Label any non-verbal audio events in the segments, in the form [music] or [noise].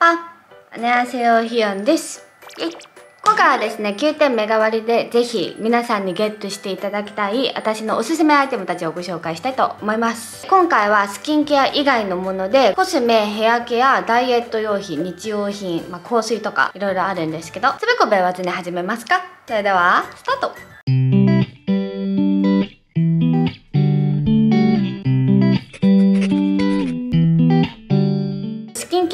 あ、안녕하세요ひよんです。今回はですね、9点目代わりでぜひ皆さんにゲットしていただきたい私のおすすめアイテムたちをご紹介したいと思います。今回はスキンケア以外のもので、コスメ、ヘアケア、ダイエット用品、日用品、まあ、香水とかいろいろあるんですけど、つべこべ言わずに始めますかそれでは、スタート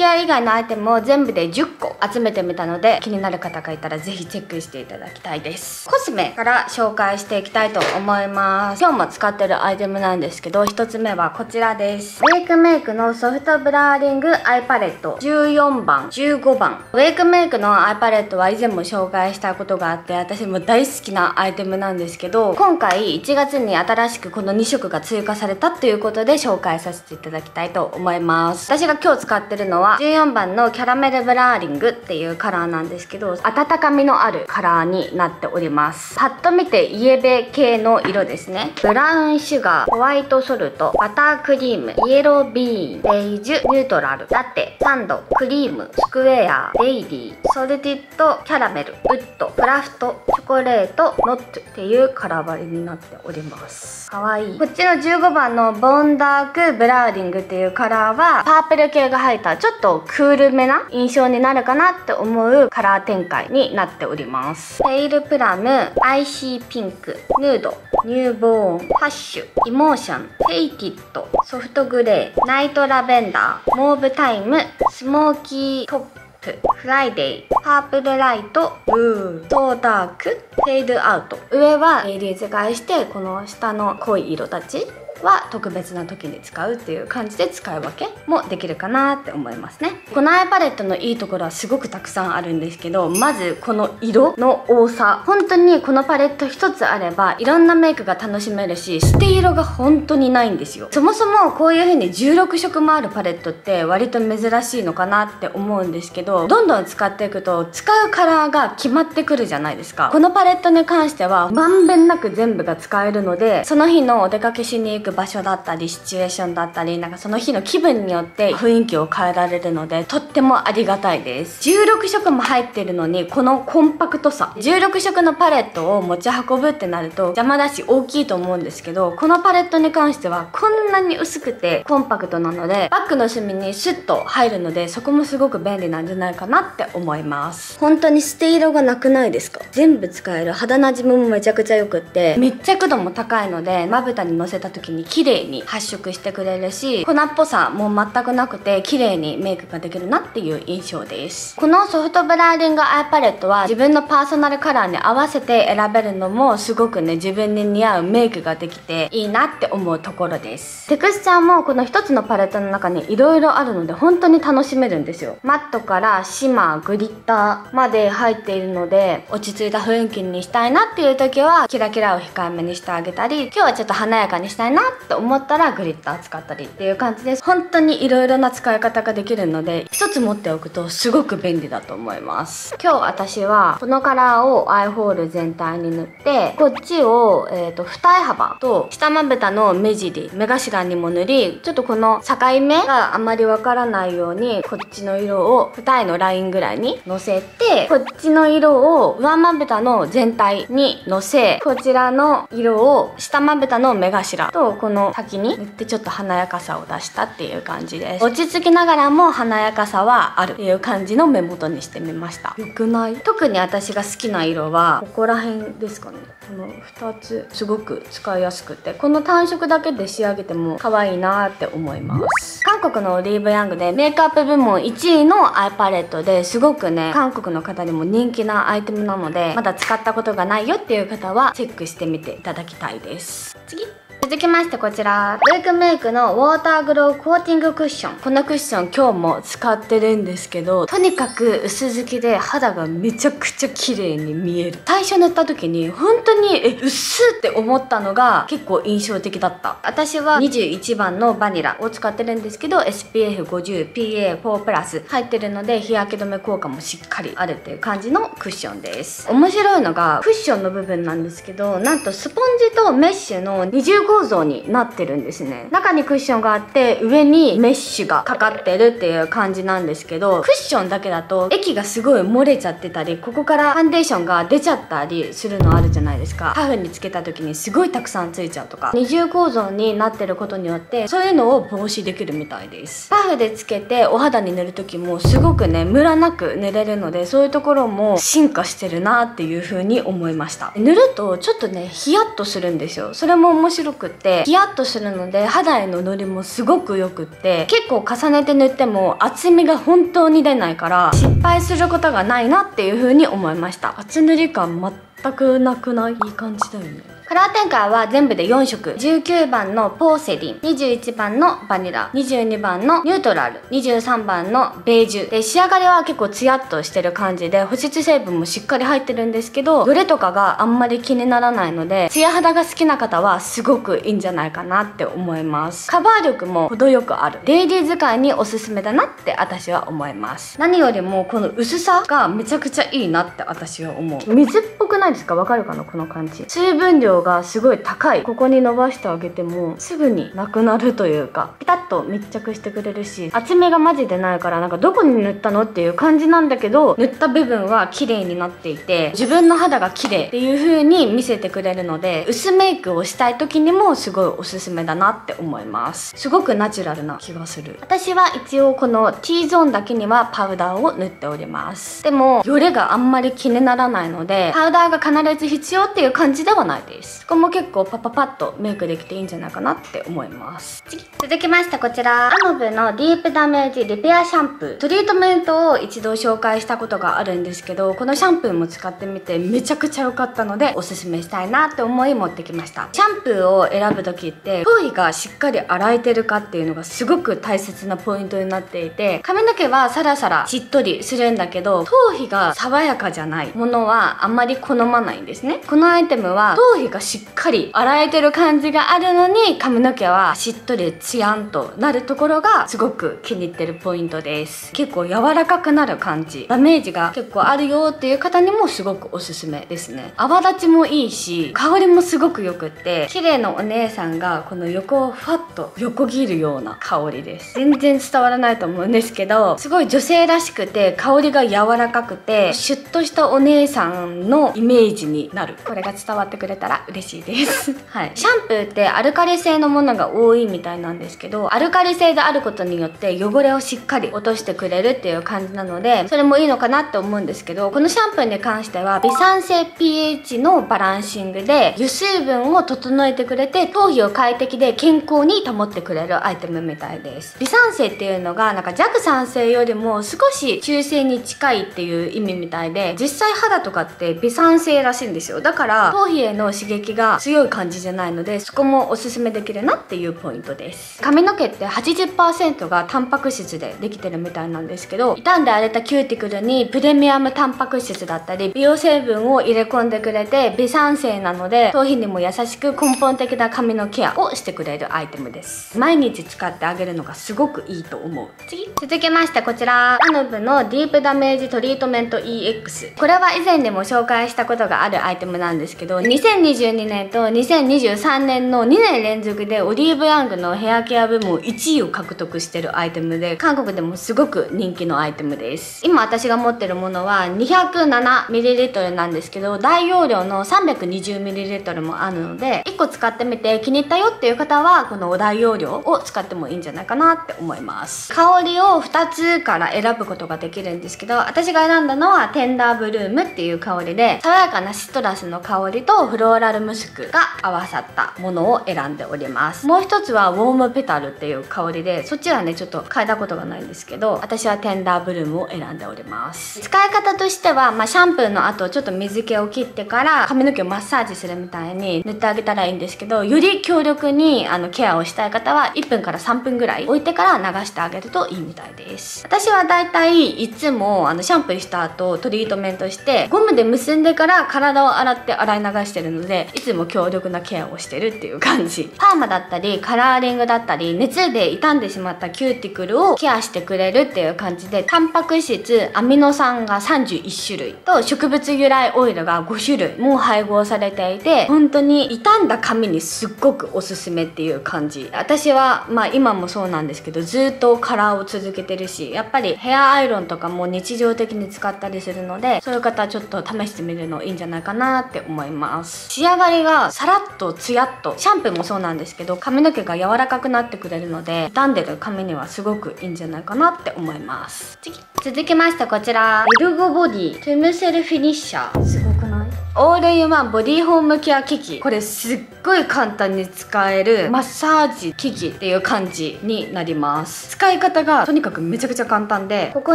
ア以外のアイテムを全部で10個集めてみたので気になる方がいたらぜひチェックしていただきたいです。コスメから紹介していきたいと思います。今日も使ってるアイテムなんですけど1つ目はこちらです。ウェイクメイクのソフトブラーリングアイパレット。14番15番。ウェイクメイクのアイパレットは以前も紹介したことがあって私も大好きなアイテムなんですけど今回1月に新しくこの2色が追加されたということで紹介させていただきたいと思います。私が今日使ってるのは14番のキャラメルブラーリングっていうカラーなんですけど温かみのあるカラーになっております。パッと見てイエベ系の色ですね。ブラウンシュガーホワイトソルトバタークリームイエロービーンベージュニュートラル。ラテサンドクリームスクエアデイリーソルティッドキャラメルウッドクラフトチョコレートノットっていうカラー割りになっております。かわいい。こっちの15番のボンダークブラーリングっていうカラーはパープル系が入ったちょっとクールめな印象になるかなって思うカラー展開になっております。ペイルプラムアイシーピンクヌードニューボーンハッシュイモーションフェイキットソフトグレーナイトラベンダーモーブタイムスモーキートップフライデーパープルライトブーソーダークフェードアウト。上はデイリー使いしてこの下の濃い色たち。は特別な時に使うっていう感じで使い分けもできるかなって思いますね。このアイパレットのいいところはすごくたくさんあるんですけどまずこの色の多さ。本当にこのパレット一つあればいろんなメイクが楽しめるし捨て色が本当にないんですよ。そもそもこういう風に16色もあるパレットって割と珍しいのかなって思うんですけどどんどん使っていくと使うカラーが決まってくるじゃないですか。このパレットに関してはまんべんなく全部が使えるのでその日のお出かけしに行く場所だったりシチュエーションだったりなんかその日の気分によって雰囲気を変えられるのでとってもありがたいです。16色も入ってるのにこのコンパクトさ16色のパレットを持ち運ぶってなると邪魔だし大きいと思うんですけどこのパレットに関してはこんなに薄くてコンパクトなのでバッグの隅にスッと入るのでそこもすごく便利なんじゃないかなって思います。本当に捨て色がなくないですか？全部使える。肌なじみもめちゃくちゃ良くって。密着度も高いのでまぶたにのせた時に綺麗に発色してくれるし粉っぽさも全くなくて綺麗にメイクができるなっていう印象です。このソフトブラーリングアイパレットは自分のパーソナルカラーに合わせて選べるのもすごくね自分に似合うメイクができていいなって思うところです。テクスチャーもこの一つのパレットの中に色々あるので本当に楽しめるんですよ。マットからシマーグリッターまで入っているので落ち着いた雰囲気にしたいなっていう時はキラキラを控えめにしてあげたり今日はちょっと華やかにしたいなって思ったらグリッター使ったりっていう感じです本当に色々な使い方ができるので一つ持っておくとすごく便利だと思います。今日私はこのカラーをアイホール全体に塗ってこっちを、えー、と二重幅と下まぶたの目尻目頭にも塗りちょっとこの境目があまりわからないようにこっちの色を二重のラインぐらいにのせてこっちの色を上まぶたの全体にのせこちらの色を下まぶたの目頭とこの先に塗ってちょっと華やかさを出したっていう感じです。落ち着きながらも華やかさはあるっていう感じの目元にしてみました。よくない？特に私が好きな色はここら辺ですかね。この2つすごく使いやすくて。この単色だけで仕上げても可愛いなって思います。韓国のオリーブヤングでメイクアップ部門1位のアイパレットですごくね韓国の方にも人気なアイテムなのでまだ使ったことがないよっていう方はチェックしてみていただきたいです。次続きましてこちら。ウェイクメイクのウォーターグローコーティングクッション。このクッション今日も使ってるんですけどとにかく薄付きで肌がめちゃくちゃ綺麗に見える。最初塗った時に本当にえ薄って思ったのが結構印象的だった。私は21番のバニラを使ってるんですけど SPF50PA4 プラス入ってるので日焼け止め効果もしっかりあるっていう感じのクッションです。面白いのがクッションの部分なんですけどなんとスポンジとメッシュの二重構造になってるんですね。中にクッションがあって上にメッシュがかかってるっていう感じなんですけどクッションだけだと液がすごい漏れちゃってたりここからファンデーションが出ちゃったりするのあるじゃないですか。パフにつけた時にすごいたくさんついちゃうとか。二重構造になってることによってそういうのを防止できるみたいです。パフでつけてお肌に塗る時もすごくねムラなく塗れるのでそういうところも進化してるなっていう風に思いました。塗るとちょっとねヒヤッとするんですよ。それも面白くくてヒヤッとするので肌への塗りもすごくよくって結構重ねて塗っても厚みが本当に出ないから失敗することがないなっていう風に思いました。厚塗り感全くなくない？いい感じだよね。カラー展開は全部で4色。19番のポーセリン。21番のバニラ。22番のニュートラル。23番のベージュ。で仕上がりは結構ツヤっとしてる感じで保湿成分もしっかり入ってるんですけどどれとかがあんまり気にならないのでツヤ肌が好きな方はすごくいいんじゃないかなって思います。カバー力も程よくある。デイリー使いにおすすめだなって私は思います。何よりもこの薄さがめちゃくちゃいいなって私は思う。水っぽくないですか？わかるかな？この感じ。水分量がすごい高い。ここに伸ばしてあげてもすぐになくなるというかピタッと密着してくれるし厚みがマジでないからなんかどこに塗ったのっていう感じなんだけど塗った部分は綺麗になっていて自分の肌が綺麗っていう風に見せてくれるので薄メイクをしたい時にもすごいおすすめだなって思います。すごくナチュラルな気がする。私は一応この T ゾーンだけにはパウダーを塗っております。でもよれがあんまり気にならないのでパウダーが必ず必要っていう感じではないです。ここも結構パパパッとメイクできていいんじゃないかなって思います。次続きましてこちら。アノブのディープダメージリペアシャンプートリートメントを一度紹介したことがあるんですけどこのシャンプーも使ってみてめちゃくちゃ良かったのでおすすめしたいなって思い持ってきました。シャンプーを選ぶ時って頭皮がしっかり洗えてるかっていうのがすごく大切なポイントになっていて髪の毛はサラサラしっとりするんだけど頭皮が爽やかじゃないものはあんまり好まないんですね。このアイテムは頭皮がしっかり洗えてる感じがあるのに髪の毛はしっとりツヤンとなるところがすごく気に入ってるポイントです。結構柔らかくなる感じ。ダメージが結構あるよっていう方にもすごくおすすめですね。泡立ちもいいし香りもすごくよくって綺麗なお姉さんがこの横をふわっと横切るような香りです。全然伝わらないと思うんですけどすごい女性らしくて香りが柔らかくてシュッとしたお姉さんのイメージになる。これが伝わってくれたら嬉しいです。[laughs] はい。シャンプーってアルカリ性のものが多いみたいなんですけどアルカリ性であることによって汚れをしっかり落としてくれるっていう感じなのでそれもいいのかなって思うんですけどこのシャンプーに関しては微酸性 pH のバランシングで油水分を整えてくれて頭皮を快適で健康に保ってくれるアイテムみたいです。微酸性っていうのがなんか弱酸性よりも少し中性に近いっていう意味みたいで実際肌とかって微酸性らしいんですよ。だから頭皮への刺激が強い感じじゃないのでそこもおすすめできるなっていうポイントです。髪の毛って80%がタンパク質でできてるみたいなんですけど傷んで荒れたキューティクルにプレミアムタンパク質だったり美容成分を入れ込んでくれて微酸性なので頭皮にも優しく根本的な髪のケアをしてくれるアイテムです。毎日使ってあげるのがすごくいいと思う。次。続きましてこちら。アノブのディープダメージトリートメント EX これは以前でも紹介したことがあるアイテムなんですけど2020 2022年と2023年の2年連続でオリーブヤングのヘアケア部門1位を獲得してるアイテムで韓国でもすごく人気のアイテムです。今私が持ってるものは 207ml なんですけど大容量の 320ml もあるので1個使ってみて気に入ったよっていう方はこの大容量を使ってもいいんじゃないかなって思います。香りを2つから選ぶことができるんですけど私が選んだのはテンダーブルームっていう香りで爽やかなシトラスの香りとフローラルムスクが合わさったものを選んでおります。もう一つはウォームペタルっていう香りでそっちはねちょっと嗅いだことがないんですけど私はテンダーブルームを選んでおります。使い方としては、まあ、シャンプーの後ちょっと水気を切ってから髪の毛をマッサージするみたいに塗ってあげたらいいんですけどより強力にあのケアをしたい方は1分から3分ぐらい置いてから流してあげるといいみたいです。私はだいたいいつもあのシャンプーした後トリートメントしてゴムで結んでから体を洗って洗い流してるのででいつも強力なケアをしてるっていう感じ。パーマだったりカラーリングだったり熱で傷んでしまったキューティクルをケアしてくれるっていう感じでタンパク質アミノ酸が31種類と植物由来オイルが5種類も配合されていて本当に傷んだ髪にすっごくおすすめっていう感じ。私はまあ今もそうなんですけどずっとカラーを続けてるしやっぱりヘアアイロンとかも日常的に使ったりするのでそういう方ちょっと試してみるのいいんじゃないかなって思います。仕上がりがさらっとツヤっとシャンプーもそうなんですけど髪の毛が柔らかくなってくれるので傷んでる髪にはすごくいいんじゃないかなって思います。次。続きましてこちら。エルゴボディトゥムセルフィニッシャー。すごくない？オールインワンボディホームケア機器。これすっごい簡単に使えるマッサージ機器っていう感じになります。使い方がとにかくめちゃくちゃ簡単でここ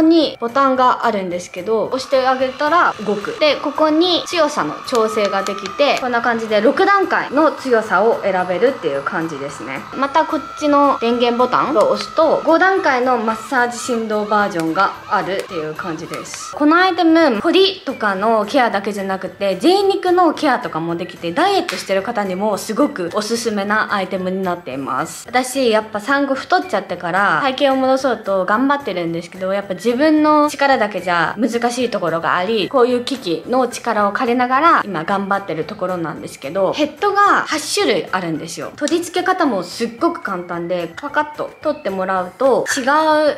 にボタンがあるんですけど押してあげたら動く。でここに強さの調整ができてこんな感じで6段階の強さを選べるっていう感じですね。またこっちの電源ボタンを押すと5段階のマッサージ振動バージョンがあるっていう感じです。このアイテム凝りとかのケアだけじゃなくて贅肉のケアとかもできてダイエットしてる方にもすごくおすすめなアイテムになっています。私やっぱ産後太っちゃってから体型を戻そうと頑張ってるんですけどやっぱ自分の力だけじゃ難しいところがありこういう機器の力を借りながら今頑張ってるところなんですけどヘッドが8種類あるんですよ。取り付け方もすっごく簡単でパカッと取ってもらうと違う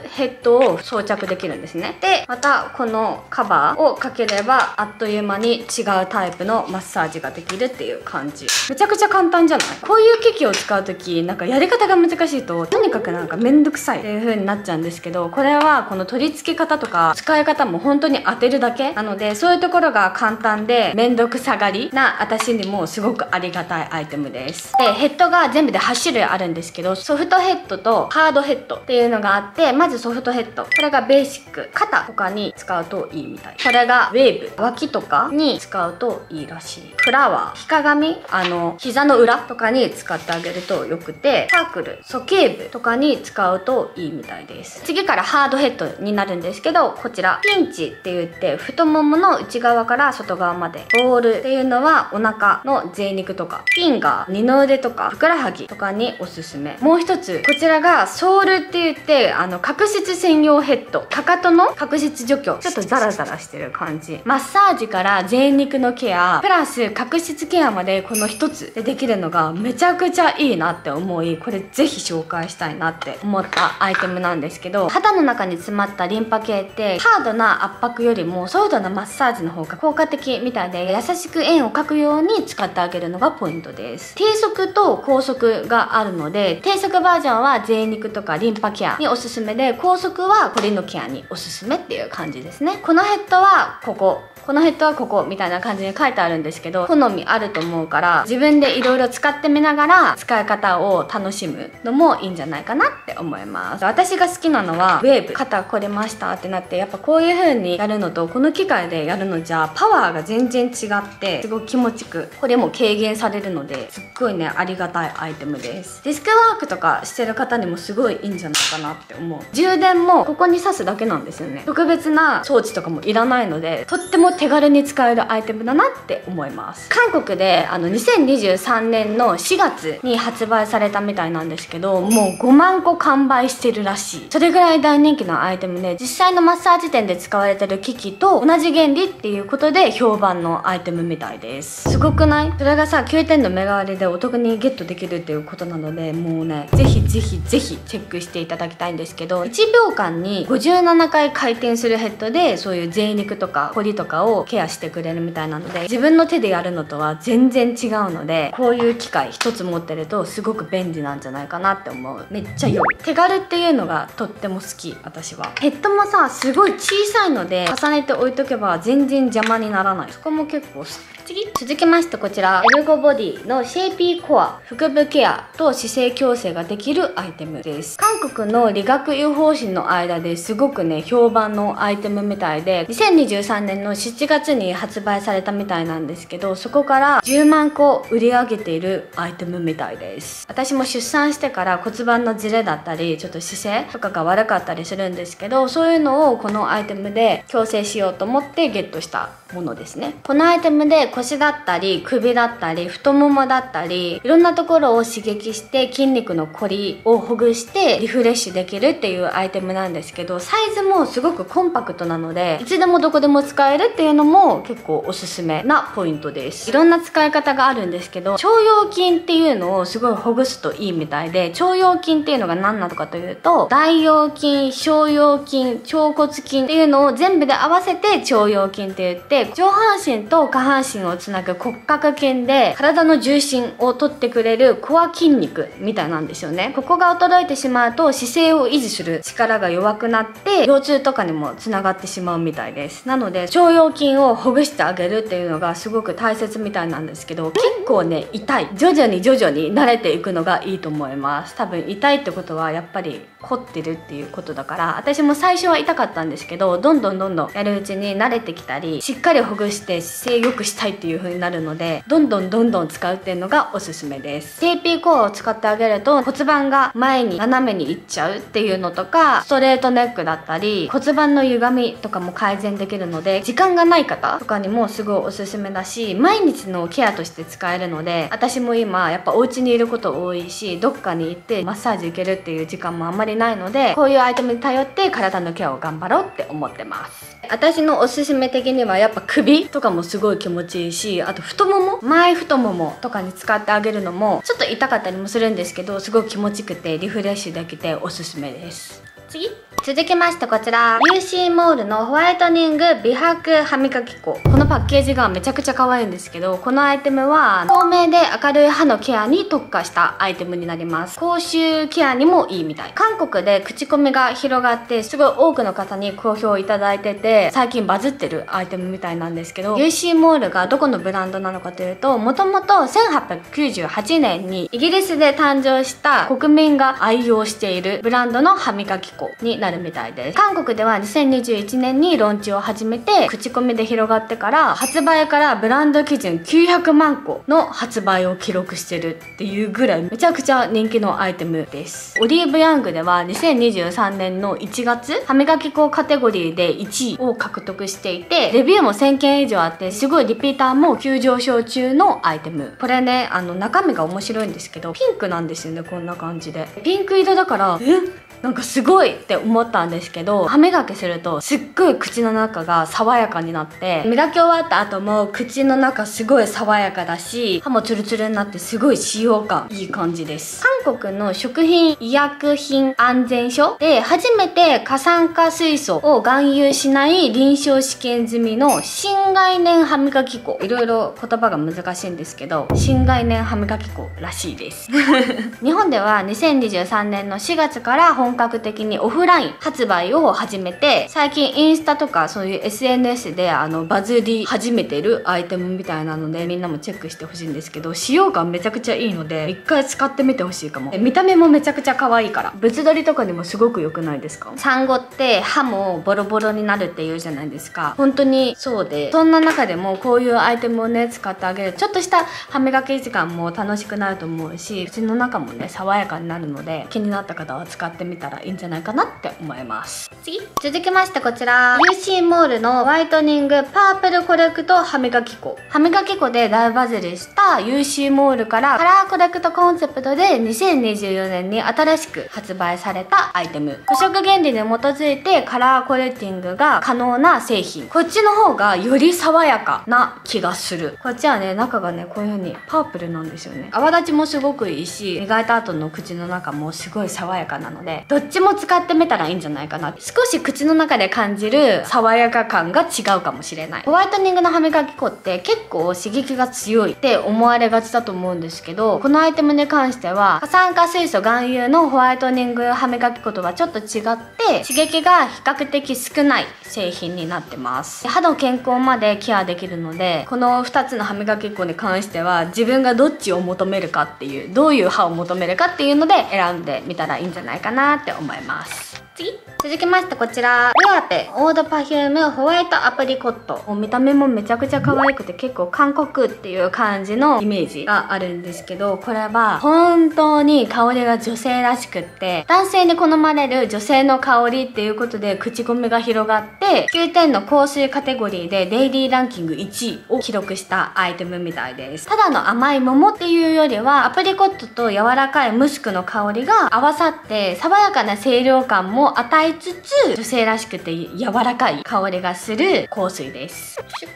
ヘッドを装着できるんですね。でまたこのカバーをかければあっという間に違うタイプのマッサージができるっていう感じ。めちゃくちゃ簡単じゃない？こういう機器を使う時なんかやり方が難しいととにかくなんかめんどくさいっていう風になっちゃうんですけどこれはこの取り付け方とか使い方も本当に当てるだけ？なのでそういうところが簡単でめんどくさがりな私にもすごくありがたいアイテムです。でヘッドが全部で8種類あるんですけどソフトヘッドとハードヘッドっていうのがあってまずソフトヘッド。これがベーシック。肩とかに使うといいみたい。これがウェーブ。脇とかに使うとといいらしいフラワー、日鏡、あの、膝の裏とかに使ってあげるとよくて、サークル、鼠径部とかに使うといいみたいです。次からハードヘッドになるんですけど、こちら、ピンチって言って、太ももの内側から外側まで。ボールっていうのはお腹の贅肉とか、フィンガー、二の腕とか、ふくらはぎとかにおすすめ。もう一つ、こちらがソールって言って、あの、角質専用ヘッド。かかとの角質除去。ちょっとザラザラしてる感じ。マッサージから贅肉のケア、プラス角質ケアまでこの一つでできるのがめちゃくちゃいいなって思いこれぜひ紹介したいなって思ったアイテムなんですけど肌の中に詰まったリンパ系ってハードな圧迫よりもソフトなマッサージの方が効果的みたいで優しく円を描くように使ってあげるのがポイントです。低速と高速があるので低速バージョンは贅肉とかリンパケアにおすすめで高速はコリのケアにおすすめっていう感じですね。このヘッドはここ。このヘッドはここみたいな感じに書いてあるんですけど好みあると思うから自分でいろいろ使ってみながら使い方を楽しむのもいいんじゃないかなって思います。私が好きなのはウェーブ肩これましたってなってやっぱこういう風にやるのとこの機械でやるのじゃパワーが全然違ってすごく気持ちくこれも軽減されるのですっごいねありがたいアイテムです。デスクワークとかしてる方にもすごいいいんじゃないかなって思う。充電もここに挿すだけなんですよね。特別な装置とかもいらないのでとっても手軽に使えるアイテムだなって思います。韓国であの2023年の4月に発売されたみたいなんですけどもう5万個完売してるらしい。それぐらい大人気のアイテムで実際のマッサージ店で使われてる機器と同じ原理っていうことで評判のアイテムみたいです。すごくない？それがさ9点の目代わりでお得にゲットできるっていうことなのでもうねぜひぜひぜひチェックしていただきたいんですけど1秒間に57回回転するヘッドでそういう贅肉とか彫りとかををケアしてくれるみたいなので自分の手でやるのとは全然違うのでこういう機械一つ持ってるとすごく便利なんじゃないかなって思う。めっちゃ良い。手軽っていうのがとっても好き私は。ヘッドもさすごい小さいので重ねて置いとけば全然邪魔にならない。そこも結構次。続きましてこちら。エルゴボディのシェイピーコア腹部ケアと姿勢矯正ができるアイテムです。韓国の理学療法士の間ですごくね評判のアイテムみたいで2023年の7月に発売されたみたいなんですけどそこから10万個売り上げているアイテムみたいです。私も出産してから骨盤のズレだったりちょっと姿勢とかが悪かったりするんですけどそういうのをこのアイテムで矯正しようと思ってゲットしたものですね。このアイテムで腰だったり首だったり太ももだったりいろんなところを刺激して筋肉のこりをほぐしてリフレッシュできるっていうアイテムなんですけどサイズもすごくコンパクトなのでいつでもどこでも使えるっていうのも結構おすすめなポイントです。いろんな使い方があるんですけど腸腰筋っていうのをすごいほぐすといいみたいで腸腰筋っていうのが何なのかというと大腰筋小腰筋腸骨筋っていうのを全部で合わせて腸腰筋って言って上半身と下半身をつなぐ骨格筋で体の重心を取ってくれるコア筋肉みたいなんですよね。ここが衰えてしまうと姿勢を維持する力が弱くなって腰痛とかにもつながってしまうみたいです。なので腸腰筋をほぐしてあげるっていうのがすごく大切みたいなんですけど結構ね痛い。徐々に徐々に慣れていくのがいいと思います。多分痛いってことはやっぱり凝ってるっていうことだから私も最初は痛かったんですけどどんどんどんどんやるうちに慣れてきたりしっかりほぐして姿勢良くしたいっていう風になるのでどんどんどんどん使うっていうのがおすすめです。TP コアを使ってあげると骨盤が前に斜めにいっちゃうっていうのとかストレートネックだったり骨盤の歪みとかも改善できるので時間がない方とかにもすごいおすすめだし毎日のケアとして使えるので私も今やっぱお家にいること多いしどっかに行ってマッサージ受けるっていう時間もあんまりないのでこういうアイテムに頼って体のケアを頑張ろうって思ってます。私のおすすめ的にはやっぱ首とかもすごい気持ちいいしあと太もも前太ももとかに使ってあげるのもちょっと痛かったりもするんですけどすごい気持ちよくてリフレッシュできておすすめです。次続きましてこちら UC モールのホワイトニング美白歯磨き粉。このパッケージがめちゃくちゃ可愛いんですけどこのアイテムは透明で明るい歯のケアに特化したアイテムになります。口臭ケアにもいいみたい。韓国で口コミが広がってすごい多くの方に好評いただいてて最近バズってるアイテムみたいなんですけど UC モールがどこのブランドなのかというともともと1898年にイギリスで誕生した国民が愛用しているブランドの歯磨き粉になるみたいです。韓国では2021年にローンチを始めて口コミで広がってから発売からブランド基準900万個の発売を記録してるっていうぐらいめちゃくちゃ人気のアイテムです。オリーブヤングでは2023年の1月歯磨き粉カテゴリーで1位を獲得していてレビューも1000件以上あってすごいリピーターも急上昇中のアイテム。これねあの中身が面白いんですけどピンクなんですよねこんな感じで。ピンク色だからえ？なんかすごいって思ったんですけど歯磨きするとすっごい口の中が爽やかになって磨き終わった後も口の中すごい爽やかだし歯もツルツルになってすごい使用感いい感じです。韓国の食品医薬品安全所で初めて過酸化水素を含有しない臨床試験済みの新概念歯磨き粉。いろいろ言葉が難しいんですけど新概念歯磨き粉らしいです。[laughs] 日本では2023年の4月から本本格的にオフライン発売を始めて最近インスタとかそういう SNS であのバズり始めてるアイテムみたいなのでみんなもチェックしてほしいんですけど使用感めちゃくちゃいいので一回使ってみてほしいかも。見た目もめちゃくちゃ可愛いから。物撮りとかにもすごく良くないですか？産後って歯もボロボロになるっていうじゃないですか。本当にそうでそんな中でもこういうアイテムをね使ってあげる。ちょっとした歯磨き時間も楽しくなると思うし口の中もね爽やかになるので気になった方は使ってみてたらいいんじゃないかなって思います。次続きましてこちら。UC モールのホワイトニングパープルコレクト歯磨き粉。歯磨き粉で大バズりした UC モールからカラーコレクトコンセプトで2024年に新しく発売されたアイテム。腐食原理に基づいてカラーコレクティングが可能な製品。こっちの方がより爽やかな気がする。こっちはね中がねこういう風にパープルなんですよね。泡立ちもすごくいいし磨いた後の口の中もすごい爽やかなのでどっちも使ってみたらいいんじゃないかな。少し口の中で感じる爽やか感が違うかもしれない。ホワイトニングの歯磨き粉って結構刺激が強い。って思われがちだと思うんですけどこのアイテムに関しては過酸化水素含有のホワイトニング歯磨き粉とはちょっと違って刺激が比較的少ない製品になってます。歯の健康までケアできるのでこの2つの歯磨き粉に関しては自分がどっちを求めるかっていうどういう歯を求めるかっていうので選んでみたらいいんじゃないかな。って思います。次続きましてこちら。ルアペオードパフュームホワイトアプリコット。見た目もめちゃくちゃ可愛くて結構韓国っていう感じのイメージがあるんですけどこれは本当に香りが女性らしくって男性に好まれる女性の香りっていうことで口コミが広がって9点の香水カテゴリーでデイリーランキング1位を記録したアイテムみたいです。ただの甘い桃っていうよりはアプリコットと柔らかいムスクの香りが合わさって爽やかな清涼感も与えつつ女性らしくて柔らかい香りがする香水です。シュッ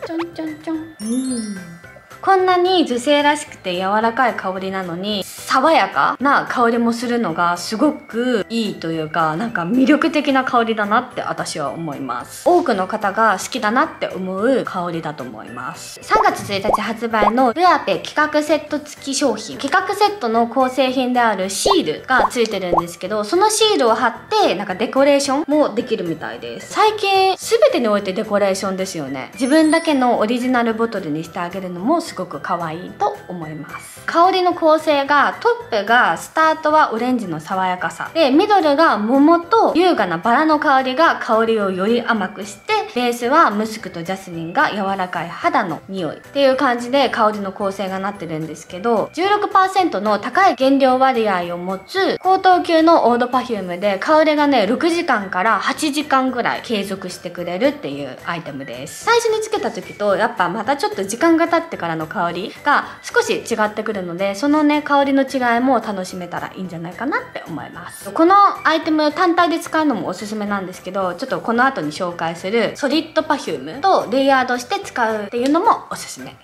とちょんちょんちょんうんこんなに女性らしくて柔らかい香りなのに爽やかな香りもするのがすごくいいというかなんか魅力的な香りだなって私は思います。多くの方が好きだなって思う香りだと思います。3月1日発売のルアペ企画セット付き商品。企画セットの構成品であるシールが付いてるんですけどそのシールを貼ってなんかデコレーションもできるみたいです。最近全てにおいてデコレーションですよね。自分だけのオリジナルボトルにしてあげるのもすごく可愛いと思います。香りの構成がトップがスタートはオレンジの爽やかさ。でミドルが桃と優雅なバラの香りが香りをより甘くしてベースはムスクとジャスミンが柔らかい肌の匂いっていう感じで香りの構成がなってるんですけど16%の高い原料割合を持つ高等級のオードパフュームで香りがね6時間から8時間ぐらい継続してくれるっていうアイテムです。最初につけた時とやっぱまたちょっと時間が経ってからの香りが少し違ってくるのでそのね香りの違いも楽しめたらいいんじゃないかなって思います。このアイテム単体で使うのもおすすめなんですけどちょっとこの後に紹介するソリッドパフュームとレイヤードして使うっていうのもおすすめ。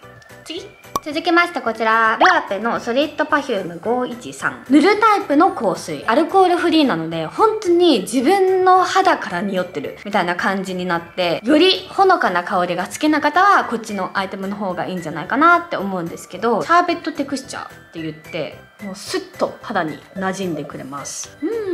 次。続きましてこちらルアペのソリッドパフューム513塗るタイプの香水。アルコールフリーなので本当に自分の肌から匂ってるみたいな感じになってよりほのかな香りが好きな方はこっちのアイテムの方がいいんじゃないかなって思うんですけどシャーベットテクスチャーって言ってもうスッと肌に馴染んでくれます。うん。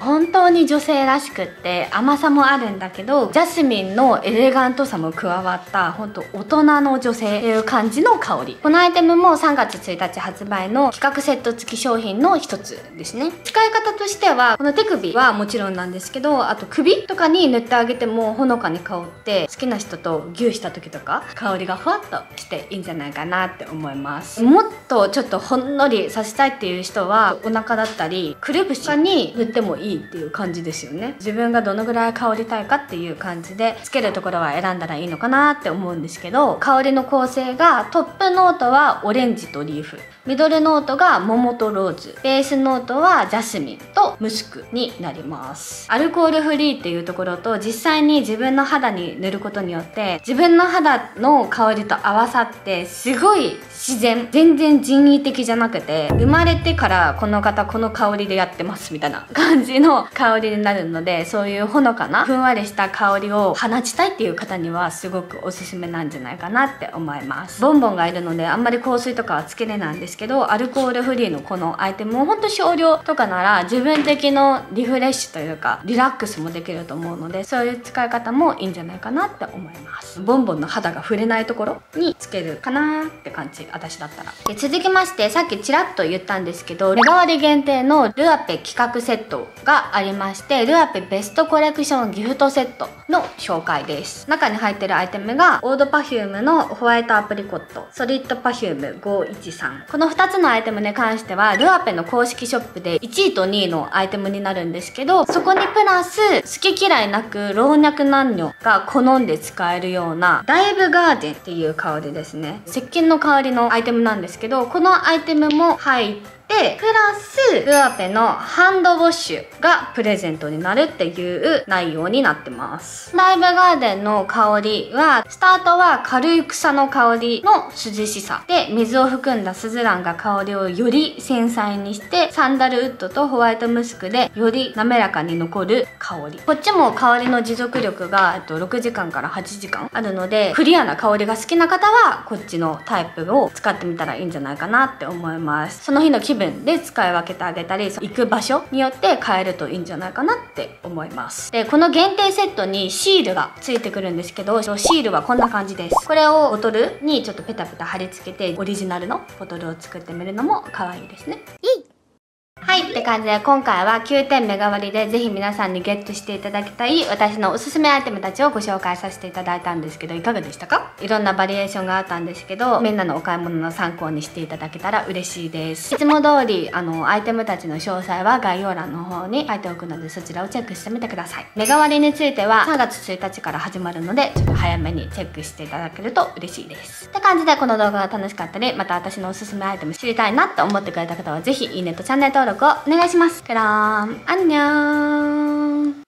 本当に女性らしくって甘さもあるんだけどジャスミンのエレガントさも加わった本当大人の女性っていう感じの香り。このアイテムも3月1日発売の企画セット付き商品の一つですね。使い方としてはこの手首はもちろんなんですけどあと首とかに塗ってあげてもほのかに香って好きな人とギューした時とか香りがふわっとしていいんじゃないかなって思います。もっとちょっとほんのりさせたいっていう人はお腹だったりくるぶしに塗ってもいいっていう感じですよね。自分がどのぐらい香りたいかっていう感じでつけるところは選んだらいいのかなって思うんですけど香りの構成がトップノートはオレンジとリーフ。ミドルノートが桃とローズ。ベースノートはジャスミンとムスクになります。アルコールフリーっていうところと実際に自分の肌に塗ることによって自分の肌の香りと合わさってすごい自然全然人為的じゃなくて生まれてからこの方この香りでやってますみたいな [laughs] 感じの香りになるのでそういうほのかなふんわりした香りを放ちたいっていう方にはすごくおすすめなんじゃないかなって思います。ボンボンがいるのであんまり香水とかはつけれないんですけどアルコールフリーのこのアイテムをほんと少量とかなら自分的のリフレッシュというかリラックスもできると思うのでそういう使い方もいいんじゃないかなって思います。ボンボンの肌が触れないところにつけるかなって感じ私だったら。で続きましてさっきちらっと言ったんですけど日替わり限定のルアペ企画セットがありましてルアペベストコレクションギフトセットの紹介です。中に入ってるアイテムがオードパフュームのホワイトアプリコットソリッドパフューム513この2つのアイテムに関してはルアペの公式ショップで1位と2位のアイテムになるんですけどそこにプラス好き嫌いなく老若男女が好んで使えるようなダイブガーデンっていう香りですね。石鹸の香りのアイテムなんですけどこのアイテムも入ってでプラスルアペのハンドウォッシュがプレゼントになるっていう内容になってます。ライブガーデンの香りはスタートは軽い草の香りの涼しさで水を含んだスズランが香りをより繊細にしてサンダルウッドとホワイトムスクでより滑らかに残る香り。こっちも香りの持続力がと6時間から8時間あるのでクリアな香りが好きな方はこっちのタイプを使ってみたらいいんじゃないかなって思います。その日の気分で使い分けてあげたり行く場所によって変えるといいんじゃないかなって思います。でこの限定セットにシールがついてくるんですけどシールはこんな感じです。これをボトルにちょっとペタペタ貼り付けてオリジナルのボトルを作ってみるのも可愛いですね。いいはいって感じで今回は9点目代わりでぜひ皆さんにゲットしていただきたい私のおすすめアイテムたちをご紹介させていただいたんですけどいかがでしたか？いろんなバリエーションがあったんですけどみんなのお買い物の参考にしていただけたら嬉しいです。いつも通りあのアイテムたちの詳細は概要欄の方に書いておくのでそちらをチェックしてみてください。目代わりについては3月1日から始まるのでちょっと早めにチェックしていただけると嬉しいです。って感じでこの動画が楽しかったりまた私のおすすめアイテム知りたいなって思ってくれた方はぜひいいねとチャンネル登録登録をお願いします。그안녕